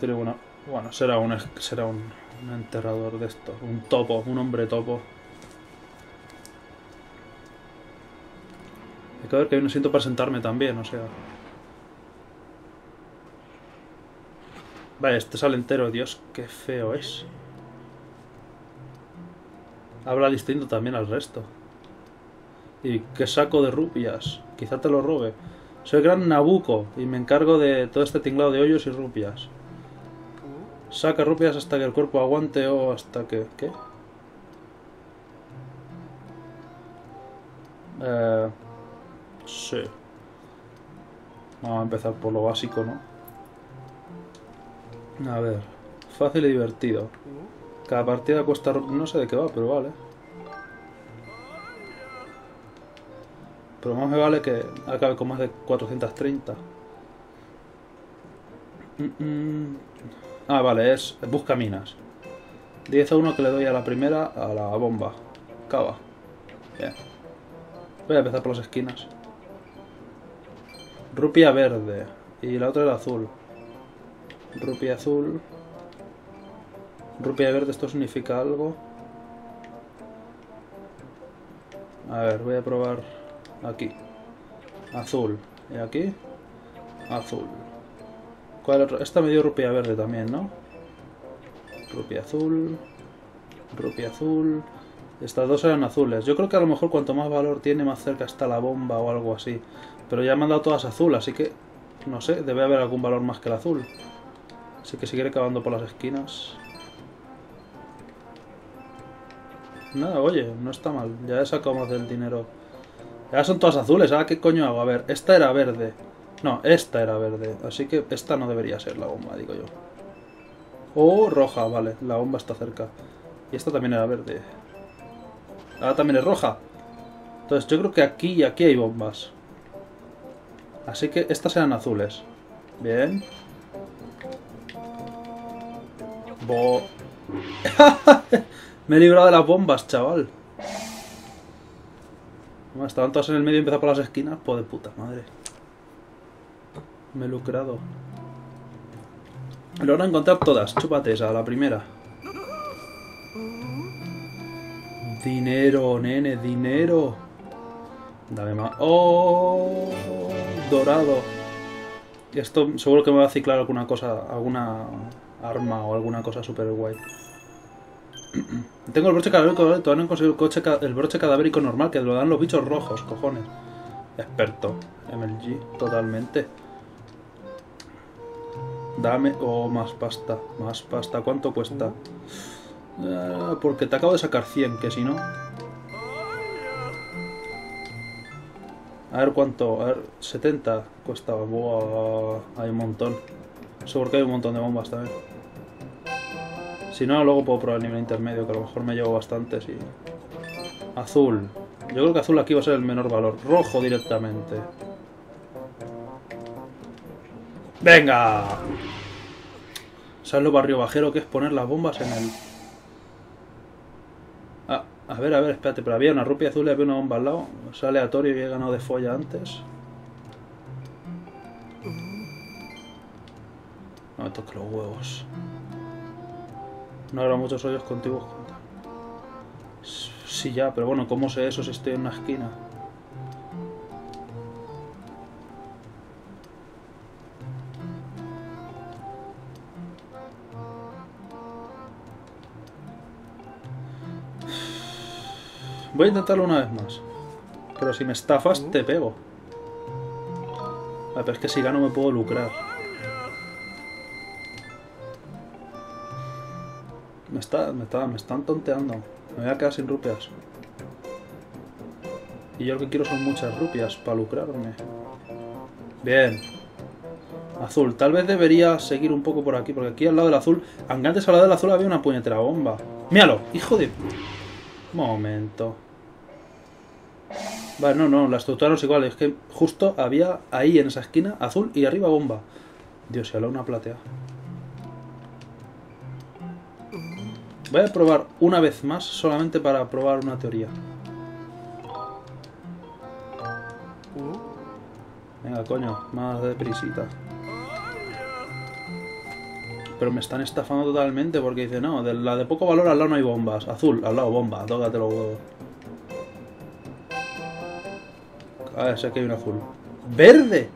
Tiene. Bueno, será un, será un, enterrador de esto. Un topo, un hombre topo. Hay que ver que hay un asiento para sentarme también, o sea... Vale, este sale entero, Dios, qué feo es. Habla distinto también al resto. Y qué saco de rupias. Quizá te lo robe. Soy gran Nabucco y me encargo de todo este tinglado de hoyos y rupias. Saca rupias hasta que el cuerpo aguante o hasta que... ¿Qué? Eh, sí. Vamos a empezar por lo básico, ¿no? A ver. Fácil y divertido. Cada partida cuesta... No sé de qué va, pero vale. Pero más me vale que acabe con más de 430. Mm, mm. Ah, vale, es busca minas. 10 a 1 que le doy a la primera, a la bomba. Cava. Bien. Voy a empezar por las esquinas. Rupia verde. Y la otra era azul. Rupia azul. Rupia verde, ¿esto significa algo? A ver, voy a probar aquí. Azul. Y aquí. Azul. Esta me dio rupia verde también, ¿no? Rupia azul. Rupia azul. Estas dos eran azules. Yo creo que a lo mejor cuanto más valor tiene, más cerca está la bomba o algo así. Pero ya me han dado todas azul, así que... No sé, debe haber algún valor más que el azul. Así que seguiré cavando por las esquinas. Nada, oye, no está mal. Ya he sacado más del dinero. Ya son todas azules. ¿Ahora qué coño hago? A ver, esta era verde. No, esta era verde. Así que esta no debería ser la bomba, digo yo. Oh, roja, vale. La bomba está cerca. Y esta también era verde. Ahora también es roja. Entonces yo creo que aquí y aquí hay bombas. Así que estas eran azules. Bien. Bo... Me he librado de las bombas, chaval. Bueno, estaban todas en el medio y empezar por las esquinas. Pues de puta madre. Me he lucrado. Lo van a encontrar todas. Chúpate esa, la primera. Dinero, nene, dinero. Dame más. ¡Oh! Dorado. Esto seguro que me va a ciclar alguna cosa, alguna arma o alguna cosa super guay. Tengo el broche cadavérico, todavía no he conseguido el, coche, el broche cadavérico normal, que lo dan los bichos rojos, cojones. Experto. MLG, totalmente. Dame... Oh, más pasta. Más pasta. ¿Cuánto cuesta? Uh, porque te acabo de sacar 100, que si no... A ver cuánto... A ver, 70 cuesta. Buah, hay un montón. Eso porque hay un montón de bombas también. Si no, luego puedo probar el nivel intermedio, que a lo mejor me llevo bastantes y... Azul. Yo creo que azul aquí va a ser el menor valor. Rojo directamente. ¡Venga! ¿Sabes barrio bajero que es poner las bombas en el...? Ah, a ver, a ver, espérate, pero había una rupia azul y había una bomba al lado. Es aleatorio y he ganado de folla antes. No me toque los huevos. No habrá muchos hoyos contigo. Sí, ya, pero bueno, ¿cómo sé eso si estoy en una esquina? Voy a intentarlo una vez más. Pero si me estafas, te pego. pero es que si gano me puedo lucrar. Me, está, me, está, me están tonteando. Me voy a quedar sin rupias. Y yo lo que quiero son muchas rupias para lucrarme. Bien. Azul. Tal vez debería seguir un poco por aquí, porque aquí al lado del azul... Aunque antes al lado del azul había una puñetera bomba. ¡Míralo! ¡Hijo de... Momento. Vale, no, no, la estructura no es igual. Es que justo había ahí en esa esquina azul y arriba bomba. Dios, y habla una platea. Voy a probar una vez más, solamente para probar una teoría. Venga, coño, más deprisita. pero me están estafando totalmente porque dice, no, de la de poco valor al lado no hay bombas. Azul, al lado bomba, tócate los huevos. A ver, sé que hay un azul. ¡Verde!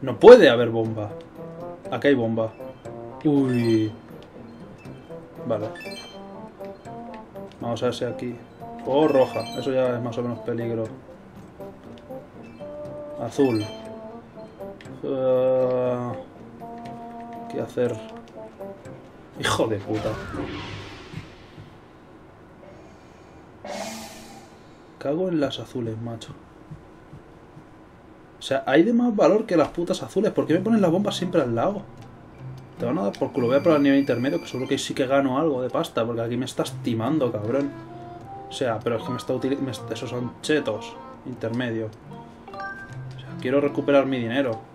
No puede haber bomba. Aquí hay bomba. Uy. Vale. Vamos a ver si aquí. Oh, roja. Eso ya es más o menos peligro. Azul. Uh, ¿Qué hacer? Hijo de puta. Cago en las azules, macho. O sea, hay de más valor que las putas azules. ¿Por qué me ponen las bombas siempre al lado? Te van a dar por culo. Voy a probar el nivel intermedio, que seguro que sí que gano algo de pasta. Porque aquí me estás timando, cabrón. O sea, pero es que me está utilizando... Esos son chetos. Intermedio. O sea, quiero recuperar mi dinero.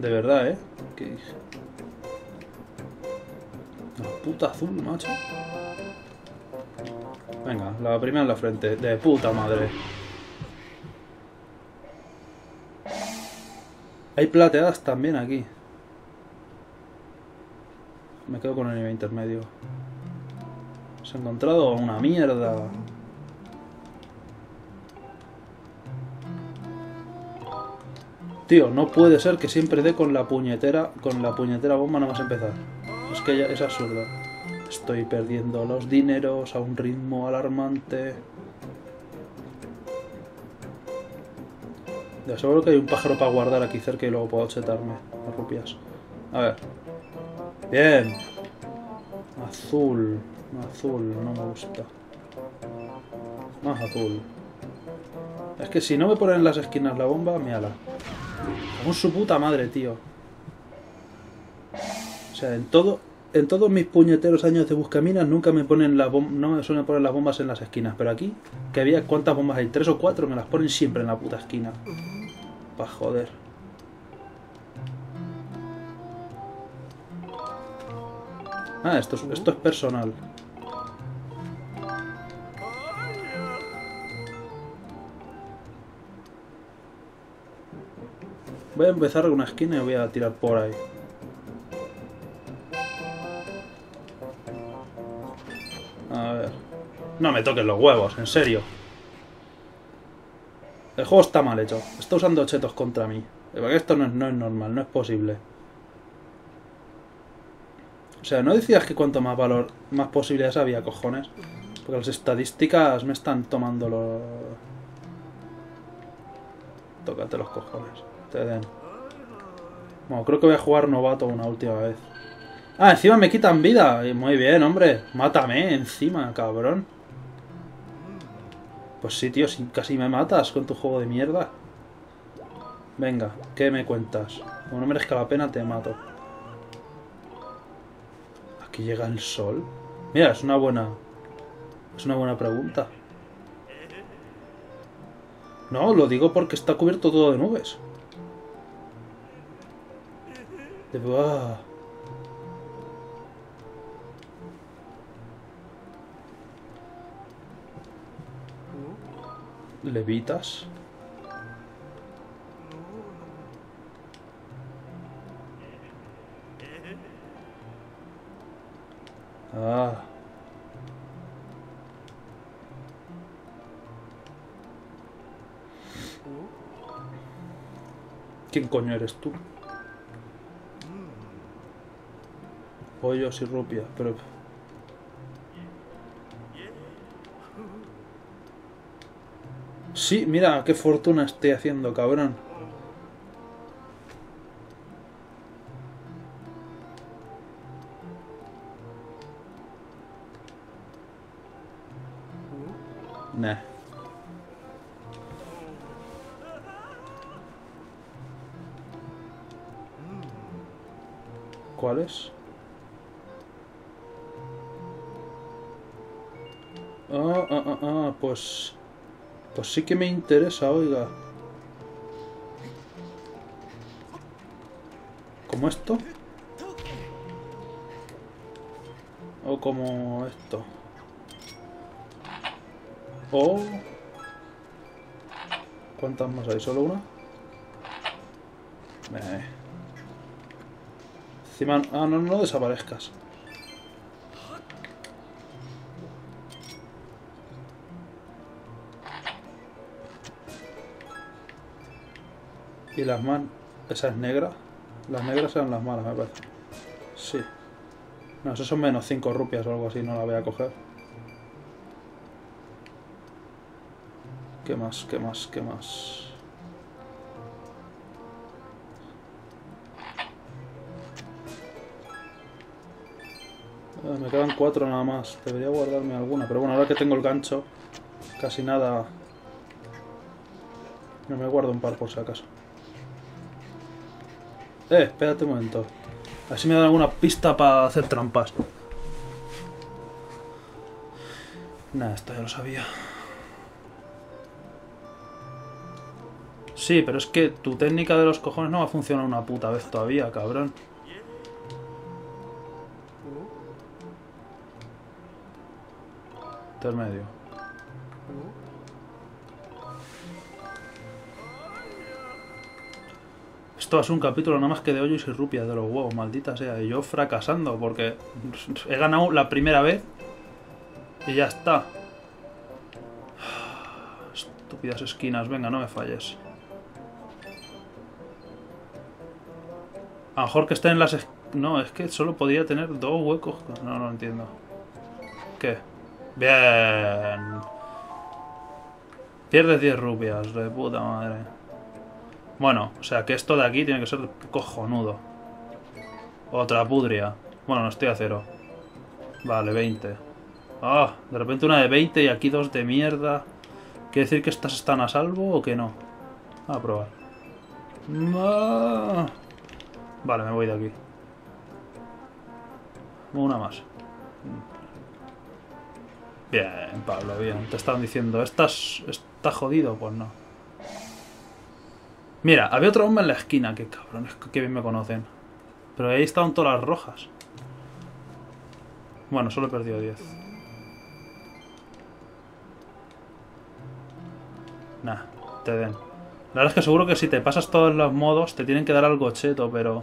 De verdad, ¿eh? ¿Qué... La puta azul, macho. Venga, la primera en la frente. De puta madre. Hay plateadas también aquí. Me quedo con el nivel intermedio. Se ha encontrado una mierda. Tío, no puede ser que siempre dé con la puñetera, con la puñetera bomba nada más empezar. Es que ya es absurdo. Estoy perdiendo los dineros a un ritmo alarmante. De seguro que hay un pájaro para guardar aquí cerca y luego puedo chetarme las rupias. A ver. Bien. Azul. Azul, no me gusta. Más azul. Es que si no me ponen en las esquinas la bomba, me ala. Con su puta madre, tío. O sea, en todo, en todos mis puñeteros años de buscaminas nunca me ponen la no me suelen poner las bombas en las esquinas, pero aquí, que había cuántas bombas hay, tres o cuatro, me las ponen siempre en la puta esquina. Pa' joder. Ah, esto es, esto es personal. Voy a empezar con una esquina y voy a tirar por ahí. A ver. No me toques los huevos, en serio. El juego está mal hecho. Está usando chetos contra mí. Esto no es, no es normal, no es posible. O sea, ¿no decías que cuanto más valor, más posibilidades había, cojones? Porque las estadísticas me están tomando los... Tócate los cojones. Te den. Bueno, creo que voy a jugar novato una última vez. Ah, encima me quitan vida. Muy bien, hombre. Mátame encima, cabrón. Pues sí, tío, si casi me matas con tu juego de mierda. Venga, ¿qué me cuentas? Como no merezca la pena, te mato. ¿Aquí llega el sol? Mira, es una buena... Es una buena pregunta. No, lo digo porque está cubierto todo de nubes. De... Ah. levitas. Ah. ¿Quién coño eres tú? Pollos y rupias, pero... Sí, mira, qué fortuna estoy haciendo, cabrón. Sí que me interesa, oiga. ¿Como esto? O como esto. O... ¿Cuántas más hay? ¿Solo una? Eh. Encima... Ah, no, no desaparezcas. Y las man... Esa es negra. Las negras eran las malas, me parece. Sí. No, eso son menos 5 rupias o algo así, no la voy a coger. ¿Qué más? ¿Qué más? ¿Qué más? Ah, me quedan cuatro nada más. Debería guardarme alguna. Pero bueno, ahora que tengo el gancho, casi nada... No me guardo un par por si acaso. Eh, espérate un momento. Así me dan alguna pista para hacer trampas. Nah, esto ya lo sabía. Sí, pero es que tu técnica de los cojones no va a funcionar una puta vez todavía, cabrón. Intermedio. Esto es un capítulo nada más que de hoyos y rupias de los huevos, maldita sea. Y yo fracasando, porque he ganado la primera vez y ya está. Estúpidas esquinas, venga, no me falles. A lo mejor que estén en las... No, es que solo podía tener dos huecos. No, no entiendo. ¿Qué? Bien. Pierdes 10 rupias, de puta madre. Bueno, o sea que esto de aquí tiene que ser cojonudo. Otra pudria. Bueno, no estoy a cero. Vale, 20. Ah, de repente una de 20 y aquí dos de mierda. ¿Quiere decir que estas están a salvo o que no? A probar. Vale, me voy de aquí. Una más. Bien, Pablo, bien. Te estaban diciendo, ¿estás, ¿estás jodido? Pues no. Mira, había otro hombre en la esquina. Qué cabrones, que bien me conocen. Pero ahí estaban todas las rojas. Bueno, solo he perdido 10. Nah, te den. La verdad es que seguro que si te pasas todos los modos te tienen que dar algo cheto, pero...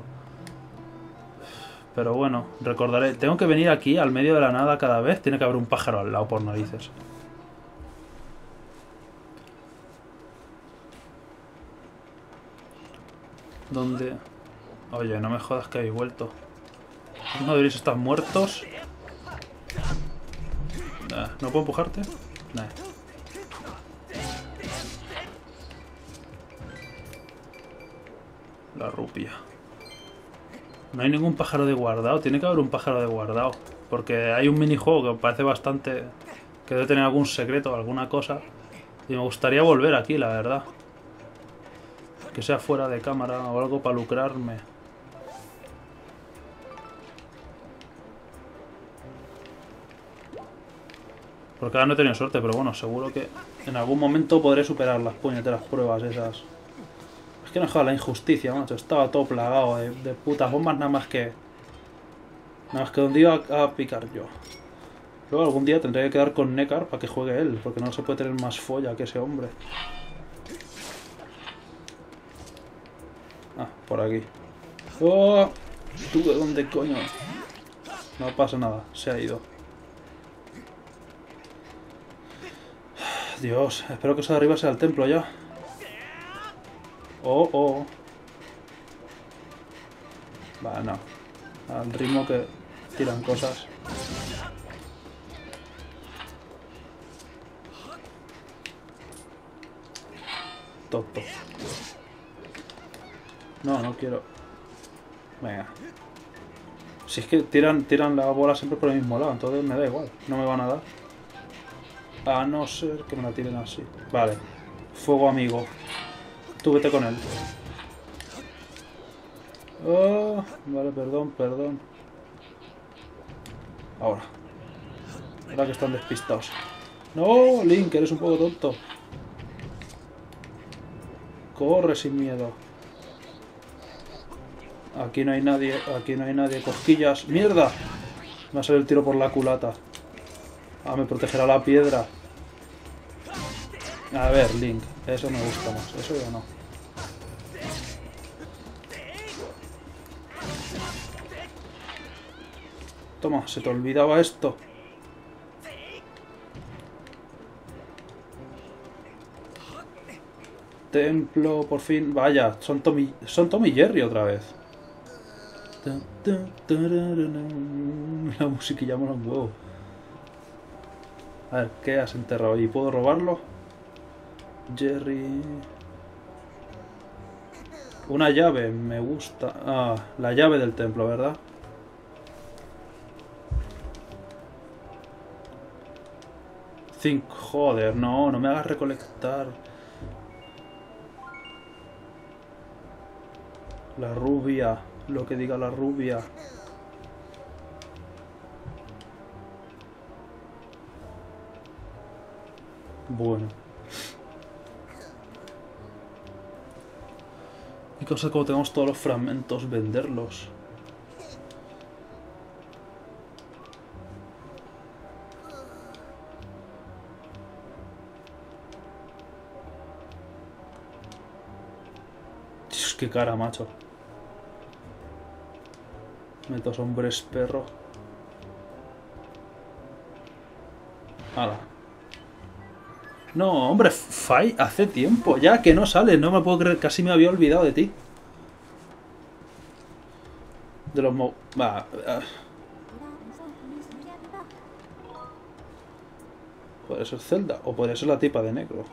Pero bueno, recordaré. Tengo que venir aquí al medio de la nada cada vez. Tiene que haber un pájaro al lado por narices. ¿Dónde? Oye, no me jodas que habéis vuelto. ¿No deberéis estar muertos? ¿No puedo empujarte? La rupia. No hay ningún pájaro de guardado. Tiene que haber un pájaro de guardado. Porque hay un minijuego que parece bastante... Que debe tener algún secreto o alguna cosa. Y me gustaría volver aquí, la verdad. Que sea fuera de cámara o algo para lucrarme. Porque ahora no he tenido suerte, pero bueno, seguro que en algún momento podré superar las puñeteras pruebas esas. Es que no joda la injusticia, macho. Estaba todo plagado de, putas bombas nada más que... Nada más que donde iba a, picar yo. Luego algún día tendré que quedar con Nekar para que juegue él, porque no se puede tener más folla que ese hombre. Por aquí. ¡Oh! ¿Tú de dónde coño? No pasa nada, se ha ido. Dios, espero que eso de arriba sea el templo ya. Oh, oh. Va, no. Al ritmo que tiran cosas. Tonto. No, no quiero. Venga. Si es que tiran, tiran la bola siempre por el mismo lado, entonces me da igual. No me van a dar. A no ser que me la tiren así. Vale. Fuego amigo. Tú vete con él. Oh, vale, perdón, perdón. Ahora. Ahora que están despistados. No, Link, eres un poco tonto. Corre sin miedo. Aquí no hay nadie, aquí no hay nadie. Cosquillas. ¡Mierda! Va a ser el tiro por la culata. Ah, me protegerá la piedra. A ver, Link. Eso me gusta más. Eso ya no. Toma, se te olvidaba esto. Templo, por fin. Vaya, son Tommy, son Tommy Jerry otra vez. La musiquilla mola un huevo. A ver, ¿qué has enterrado ahí? ¿Puedo robarlo? Jerry... Una llave, me gusta. Ah, la llave del templo, ¿verdad? Cinco, joder, no, no me hagas recolectar. La rubia, lo que diga la rubia. Bueno. Y cosa como tenemos todos los fragmentos, venderlos. Qué cara, macho. Metos hombres perro. Hala. No, hombre, Fai, hace tiempo ya que no sale. No me puedo creer, casi me había olvidado de ti. De los mo... Va. ah. Podría ser Zelda o podría ser la tipa de negro.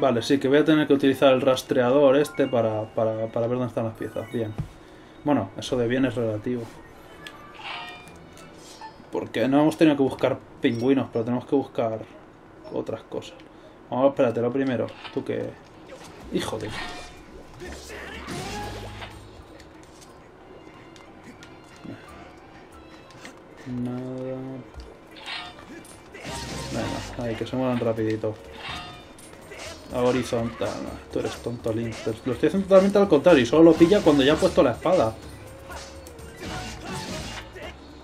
Vale, sí, que voy a tener que utilizar el rastreador este para, para, para ver dónde están las piezas. Bien. Bueno, eso de bien es relativo. Porque no hemos tenido que buscar pingüinos, pero tenemos que buscar otras cosas. Vamos, espérate, lo primero. Tú que... Hijo de... Nada... Venga, ahí, que se muevan rapidito. A horizontal. Tú eres tonto, Link. Lo estoy haciendo totalmente al contrario. Y solo lo pilla cuando ya ha puesto la espada.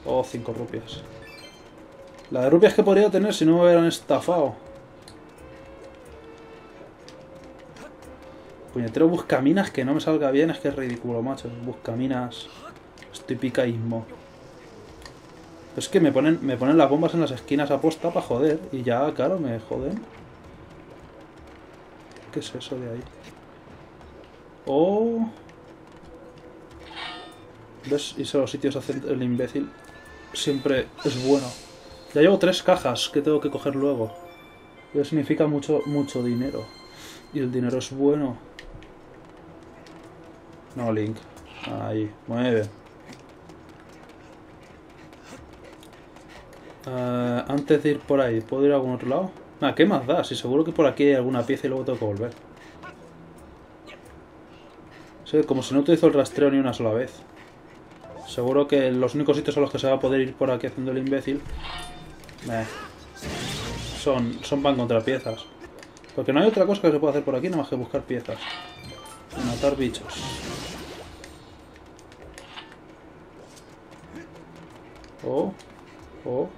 Oh, cinco rupias. La de rupias que podría tener si no me hubieran estafado. Puñetero buscaminas que no me salga bien. Es que es ridículo, macho. Buscaminas. Estoy picaísmo. Es que me ponen, me ponen las bombas en las esquinas a posta para joder. Y ya, claro, me joden. ¿Qué es eso de ahí? Oh. ¿Ves? Y los sitios hacen el imbécil. Siempre es bueno. Ya llevo tres cajas que tengo que coger luego. Eso significa mucho, mucho dinero. Y el dinero es bueno. No, Link. Ahí, mueve. Eh, antes de ir por ahí, ¿puedo ir a algún otro lado? Ah, ¿qué más da? Si seguro que por aquí hay alguna pieza y luego tengo que volver. Como si no utilizo el rastreo ni una sola vez. Seguro que los únicos sitios a los que se va a poder ir por aquí haciendo el imbécil... eh, son, son para encontrar piezas. Porque no hay otra cosa que se pueda hacer por aquí nada más que buscar piezas. Matar bichos. Oh, oh.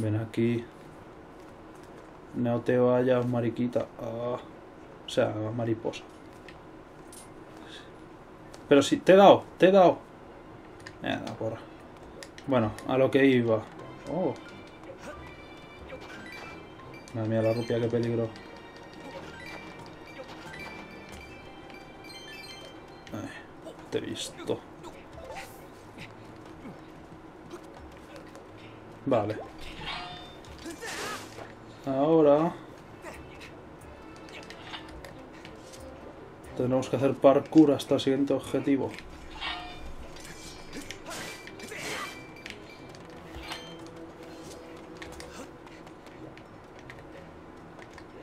Ven aquí. No te vayas, mariquita. Ah, o sea, mariposa. Pero sí, te he dado, te he dado. Eh, da porra. Bueno, a lo que iba. Oh. Madre mía, la rupia, qué peligro. Ay, te he visto. Vale. Ahora... Tendremos que hacer parkour hasta el siguiente objetivo.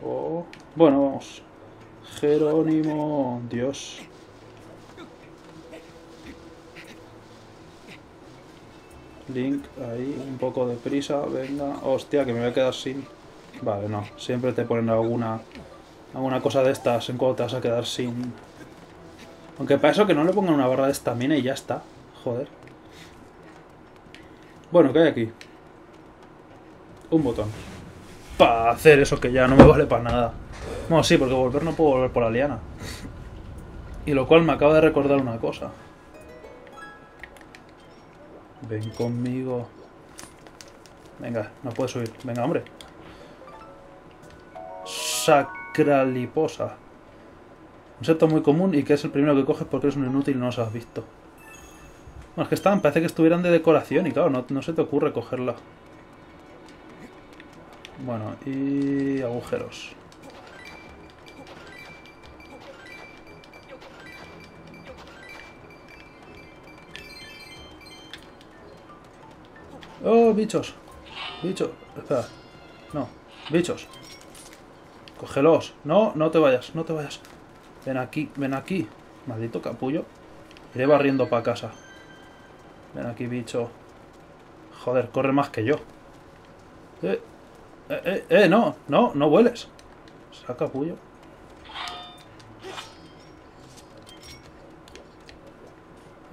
Oh. Bueno, vamos. Jerónimo, Dios. Link, ahí, un poco de prisa, venga. Hostia, que me voy a quedar sin Vale, no. Siempre te ponen alguna alguna cosa de estas en cuando te vas a quedar sin... Aunque para eso que no le pongan una barra de estamina y ya está. Joder. Bueno, ¿qué hay aquí? Un botón. Para hacer eso que ya no me vale para nada. Bueno, sí, porque volver no puedo volver por la liana. Y lo cual me acaba de recordar una cosa. Ven conmigo. Venga, no puedes subir. Venga, hombre. Sacraliposa. Insecto muy común y que es el primero que coges porque eres un inútil y no los has visto. Bueno, es que estaban, parece que estuvieran de decoración y claro, no, no se te ocurre cogerla. Bueno, y agujeros. ¡Oh, bichos! Bichos. Espera. No. Bichos. Cógelos. No, no te vayas, no te vayas. Ven aquí, ven aquí. Maldito capullo. Iré barriendo para casa. Ven aquí, bicho. Joder, corre más que yo. Eh, eh, eh, eh no, no, no vueles. Saca capullo.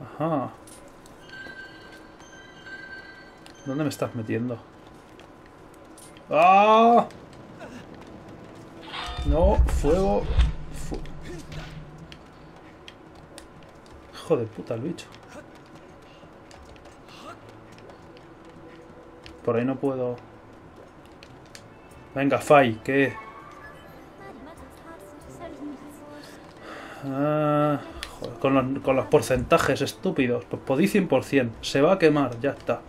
Ajá. ¿Dónde me estás metiendo? ¡Ah! No, fuego. Hijo de puta el bicho. Por ahí no puedo... Venga, Fai, ¿qué? Ah, con, los, con los porcentajes estúpidos. Pues podí 100%. Se va a quemar, ya está.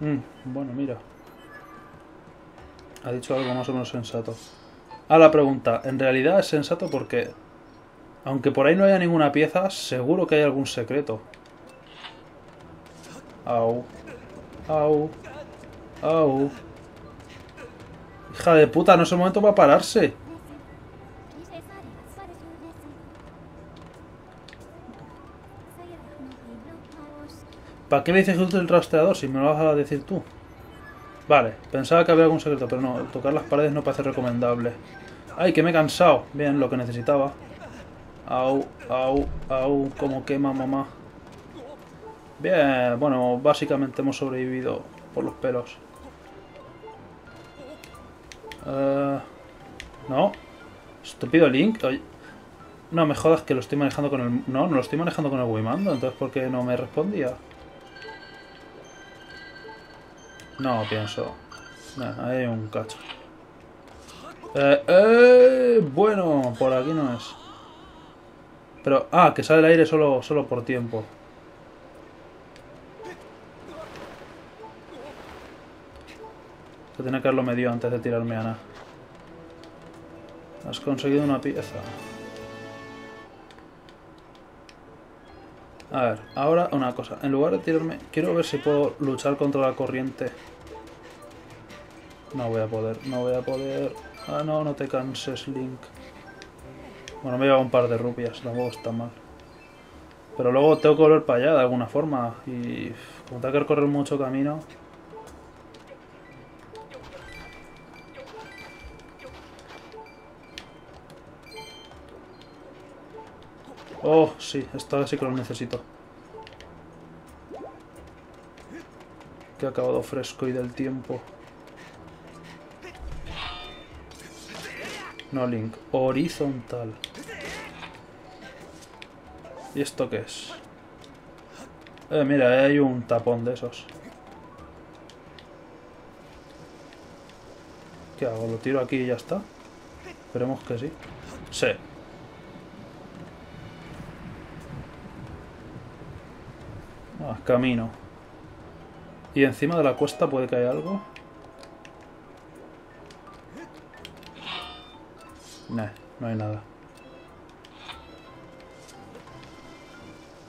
Mm, bueno, mira. Ha dicho algo más o menos sensato. A la pregunta, en realidad es sensato porque, aunque por ahí no haya ninguna pieza, seguro que hay algún secreto. Au. Au. Au. Hija de puta, no es el momento para pararse. ¿Para qué me dices que el rastreador si me lo vas a decir tú? Vale, pensaba que había algún secreto, pero no, tocar las paredes no parece recomendable. ¡Ay, que me he cansado! Bien, lo que necesitaba. Au, au, au, como quema mamá. Bien, bueno, básicamente hemos sobrevivido por los pelos. Uh, no. Estúpido Link. No me jodas que lo estoy manejando con el... No, no lo estoy manejando con el Wiimando, entonces ¿por qué no me respondía? No, pienso. ahí hay un cacho. Eh, eh, bueno, por aquí no es. Pero, ah, que sale el aire solo, solo por tiempo. Se tiene que haberlo medido antes de tirarme a nada. Has conseguido una pieza. A ver, ahora una cosa. En lugar de tirarme... Quiero ver si puedo luchar contra la corriente. No voy a poder, no voy a poder... Ah, no, no te canses, Link. Bueno, me lleva un par de rupias, tampoco está mal. Pero luego tengo que volver para allá de alguna forma. Y como tengo que recorrer mucho camino... Oh, sí, esta sí que lo necesito. Que ha acabado fresco y del tiempo. No link, horizontal. ¿Y esto qué es? Eh, mira, hay un tapón de esos. ¿Qué hago? ¿Lo tiro aquí y ya está? Esperemos que sí. Sí. Ah, camino. ¿Y encima de la cuesta puede que haya algo? No, no hay nada.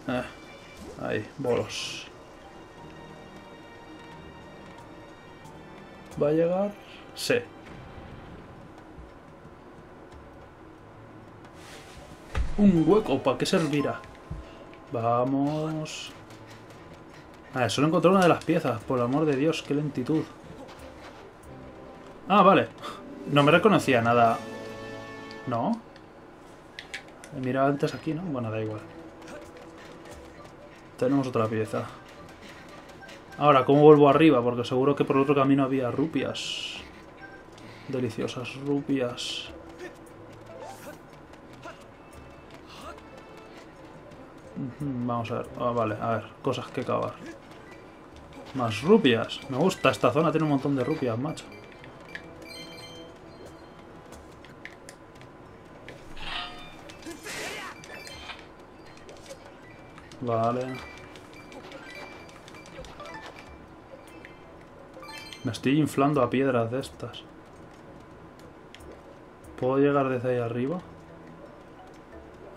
Ah, ahí, bolos. ¿Va a llegar? Sí. Un hueco, ¿para qué servirá? Vamos. Ver, solo encontré una de las piezas. Por el amor de Dios, qué lentitud. Ah, vale. No me reconocía nada. ¿No? He mirado antes aquí, ¿no? Bueno, da igual. Tenemos otra pieza. Ahora, ¿cómo vuelvo arriba? Porque seguro que por otro camino había rupias. Deliciosas rupias. Vamos a ver. Ah, vale, a ver. Cosas que cavar. Más rupias. Me gusta. Esta zona tiene un montón de rupias, macho. Vale. Me estoy inflando a piedras de estas. ¿Puedo llegar desde ahí arriba?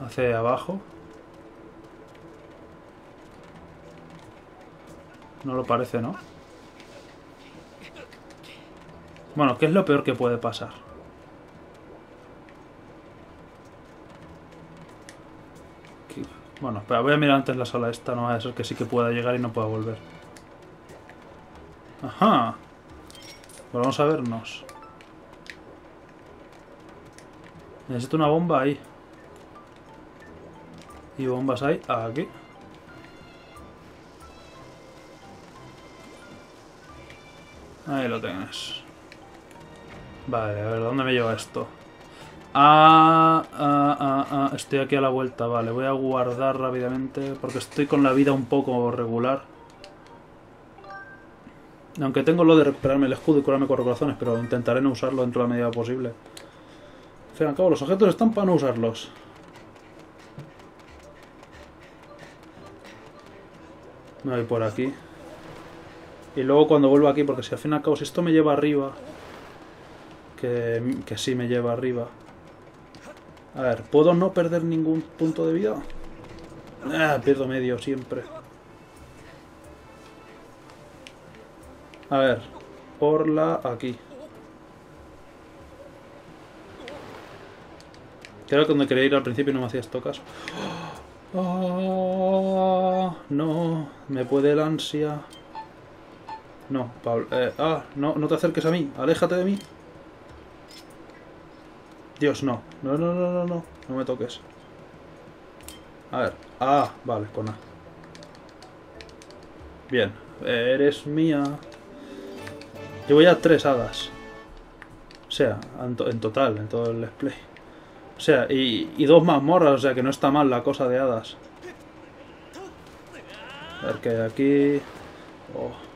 Hacia abajo. No lo parece, ¿no? Bueno, ¿qué es lo peor que puede pasar? Bueno, pero voy a mirar antes la sala esta, no va a ser que sí que pueda llegar y no pueda volver. Ajá. vamos a vernos. Necesito una bomba ahí. Y bombas hay aquí. Ahí lo tienes. Vale, a ver, ¿dónde me lleva esto? Ah, ah, ah, ah, estoy aquí a la vuelta, vale. Voy a guardar rápidamente porque estoy con la vida un poco regular. Aunque tengo lo de recuperarme el escudo y curarme cuatro corazones, pero intentaré no usarlo dentro de la medida posible. Al fin y al cabo, los objetos están para no usarlos. Me voy por aquí. Y luego cuando vuelvo aquí, porque si al fin y al cabo, si esto me lleva arriba, que, que sí me lleva arriba. A ver, ¿puedo no perder ningún punto de vida? Ah, pierdo medio siempre. A ver, por la aquí. Creo que donde quería ir al principio no me hacía esto caso. Oh, no, me puede el ansia. No, Pablo. Eh, ah, no, no te acerques a mí. Aléjate de mí. Dios, no. No, no, no, no, no. No me toques. A ver. Ah, vale, con A. Bien. Eres mía. Llevo ya tres hadas. O sea, en, total, en todo el display. O sea, y, y dos mazmorras, o sea que no está mal la cosa de hadas. A ver qué hay aquí. Oh.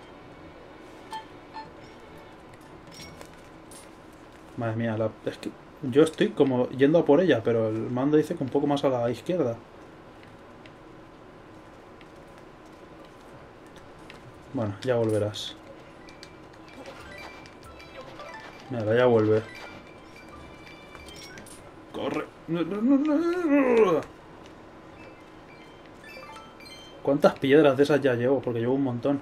Madre mía, es que yo estoy como yendo a por ella, pero el mando dice que un poco más a la izquierda. Bueno, ya volverás. Mira, ya vuelve. ¡Corre! ¿Cuántas piedras de esas ya llevo? Porque llevo un montón.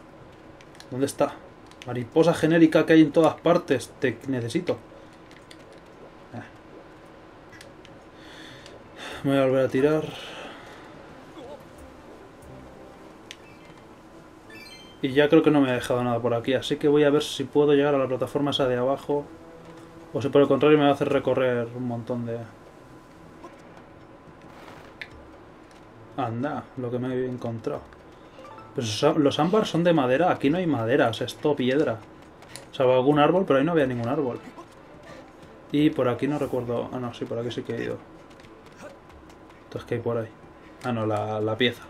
¿Dónde está? Mariposa genérica que hay en todas partes. Te necesito. Me voy a volver a tirar. Y ya creo que no me ha dejado nada por aquí, así que voy a ver si puedo llegar a la plataforma esa de abajo. O si por el contrario me va a hacer recorrer un montón de... Anda, lo que me he encontrado. Pero los ámbar son de madera, aquí no hay madera, es todo piedra. Salvo algún árbol, pero ahí no había ningún árbol. Y por aquí no recuerdo... Ah, no, sí, por aquí sí que he ido. Entonces, ¿qué hay por ahí? Ah, no, la, pieza.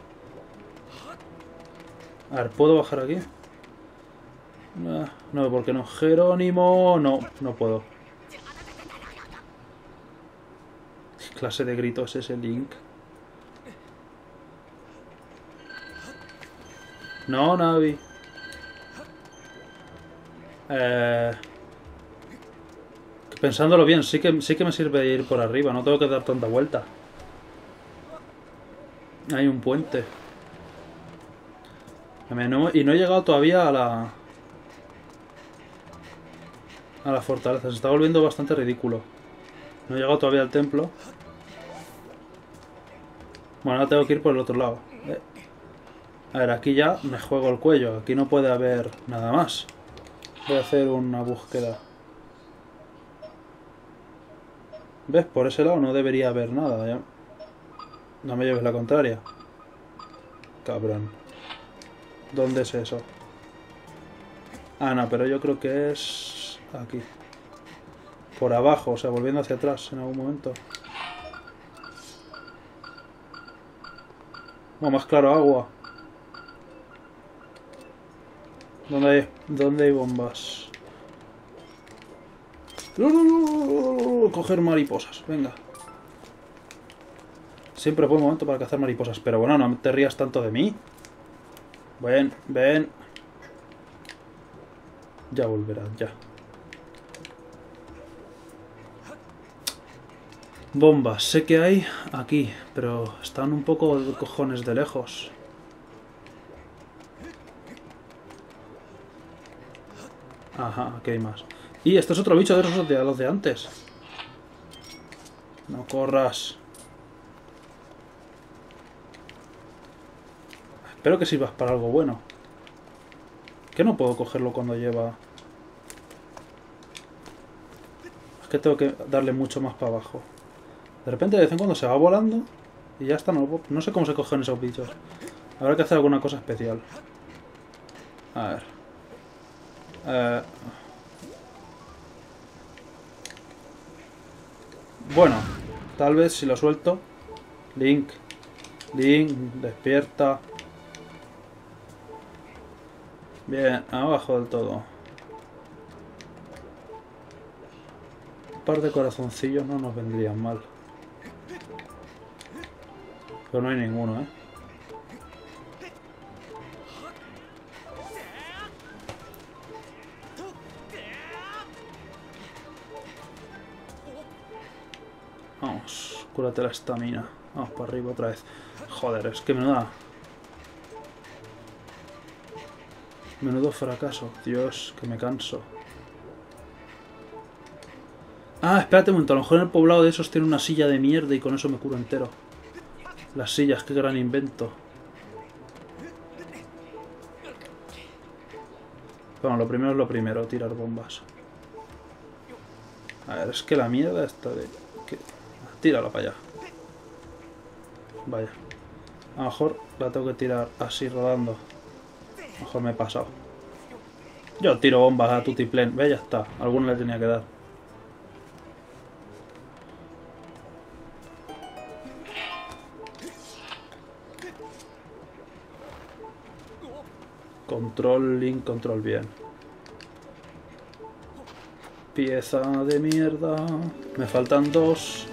A ver, ¿puedo bajar aquí? No, no, ¿por qué no? Jerónimo, no, no puedo. ¿Qué clase de grito es ese Link? No, Navi. Eh, pensándolo bien, sí que, sí que me sirve ir por arriba, no tengo que dar tanta vuelta. Hay un puente. Y no he llegado todavía a la... A la fortaleza. Se está volviendo bastante ridículo. No he llegado todavía al templo. Bueno, ahora tengo que ir por el otro lado. Eh, A ver, aquí ya me juego el cuello. Aquí no puede haber nada más. Voy a hacer una búsqueda. ¿Ves? Por ese lado no debería haber nada. No me lleves la contraria. Cabrón. ¿Dónde es eso? Ah, no, pero yo creo que es... Aquí. Por abajo, o sea, volviendo hacia atrás en algún momento. O más claro, agua. ¿Dónde hay, dónde hay bombas? Coger mariposas, venga. Siempre buen momento para cazar mariposas. Pero bueno, no te rías tanto de mí. Ven, ven. Ya volverás, ya. Bombas, sé que hay aquí, pero están un poco de cojones de lejos. Ajá, aquí hay más. Y esto es otro bicho de esos de los de antes. No corras. Espero que sirvas para algo bueno. Que no puedo cogerlo cuando lleva... Es que tengo que darle mucho más para abajo. De repente de vez en cuando se va volando y ya está. No, no sé cómo se cogen esos bichos. Habrá que hacer alguna cosa especial. A ver. Eh... Bueno, tal vez si lo suelto. Link. Link, despierta. Bien, abajo del todo. Un par de corazoncillos no nos vendrían mal. Pero no hay ninguno, ¿eh? Vamos, cúrate la estamina. Vamos para arriba otra vez. Joder, es que menuda... Menudo fracaso. Dios, que me canso. Ah, espérate un momento. A lo mejor en el poblado de esos tiene una silla de mierda y con eso me curo entero. Las sillas, qué gran invento. Bueno, lo primero es lo primero, tirar bombas. A ver, es que la mierda está de... ¿Qué? Tírala para allá. Vaya. A lo mejor la tengo que tirar así rodando. Mejor me he pasado. Yo tiro bombas a tutiplén. Ve, ya está. Alguna le tenía que dar. Control, link, control, bien. Pieza de mierda. Me faltan dos.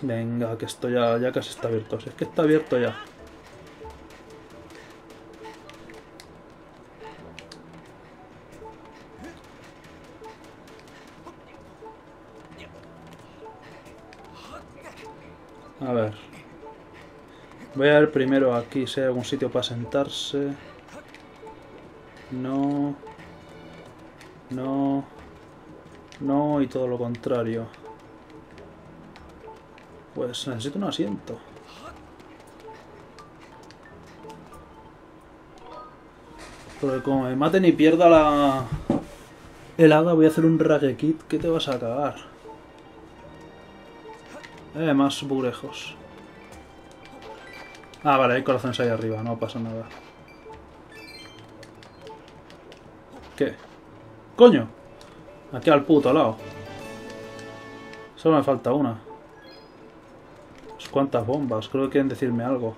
Venga, que esto ya, ya casi está abierto. Si es que está abierto ya. Voy a ver primero aquí si hay algún sitio para sentarse. No. No. No y todo lo contrario. Pues necesito un asiento. Porque como me maten y pierda la helada voy a hacer un rage kit que te vas a cagar. Eh, más burejos. Ah, vale, hay corazones ahí arriba, no pasa nada. ¿Qué? ¡Coño! Aquí al puto lado. Solo me falta una. Pues, ¿Cuántas bombas? Creo que quieren decirme algo.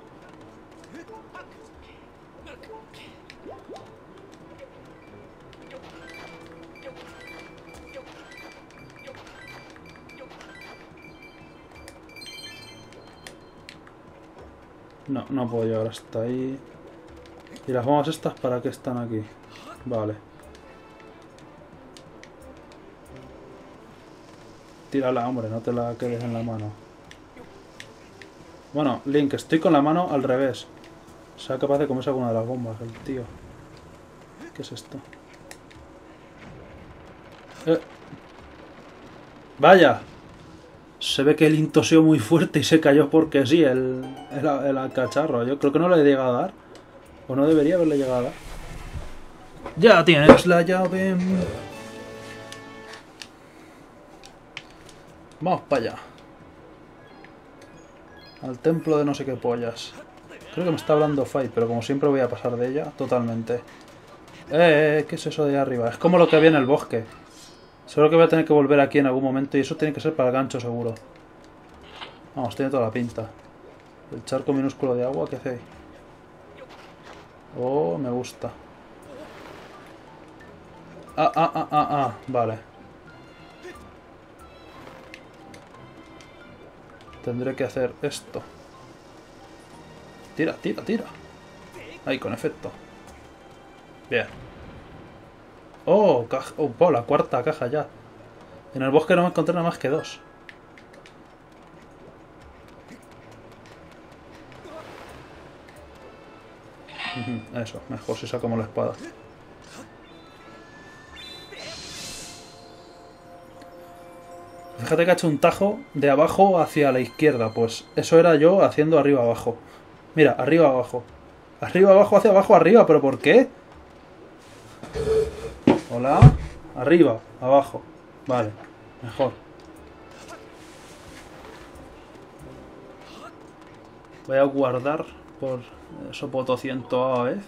No, no puedo llegar hasta ahí. ¿Y las bombas estas para qué están aquí? Vale. Tírala, hombre, no te la quedes en la mano. Bueno, Link, estoy con la mano al revés. Sea capaz de comerse alguna de las bombas, el tío. ¿Qué es esto? Eh. ¡Vaya! Se ve que Link tosió muy fuerte y se cayó porque sí, el, el, cacharro. Yo creo que no le he llegado a dar. O no debería haberle llegado. Ya tienes la llave. Vamos para allá. Al templo de no sé qué pollas. Creo que me está hablando Fight, pero como siempre voy a pasar de ella totalmente. Eh, eh, ¿qué es eso de ahí arriba? Es como lo que había en el bosque. Seguro que voy a tener que volver aquí en algún momento y eso tiene que ser para el gancho seguro. Vamos, tiene toda la pinta. El charco minúsculo de agua, ¿qué hace ahí? Oh, me gusta. Ah, ah, ah, ah, ah, vale. Tendré que hacer esto. Tira, tira, tira. Ahí, con efecto. Bien. Oh, caja, oh, la cuarta caja ya. En el bosque no me encontré nada más que dos. Eso, mejor si sacamos la espada. Fíjate que ha hecho un tajo de abajo hacia la izquierda. Pues eso era yo haciendo arriba abajo. Mira, arriba abajo. Arriba abajo hacia abajo arriba. ¿Pero por qué? Hola. Arriba, abajo. Vale, mejor. Voy a guardar por eso ciento a vez.